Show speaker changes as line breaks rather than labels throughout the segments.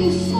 Cristo.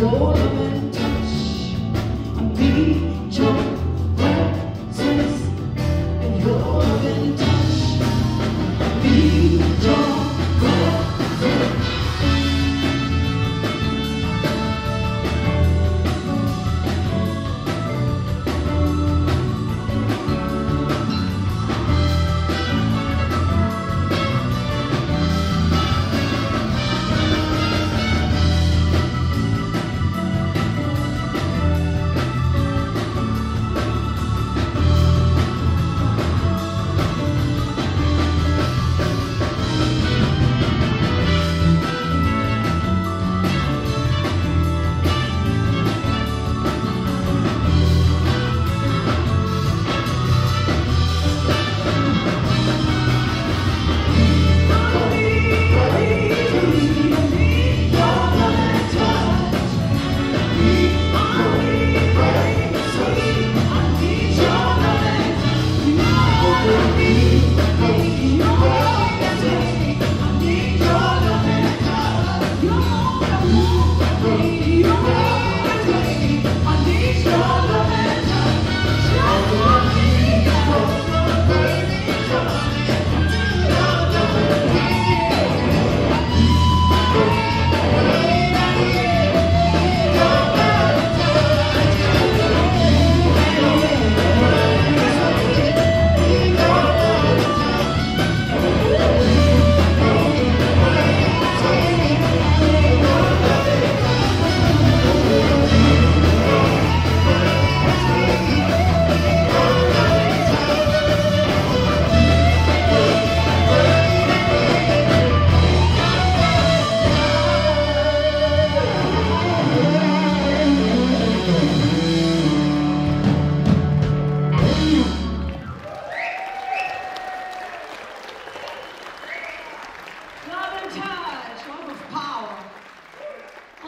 Your and touch, I need your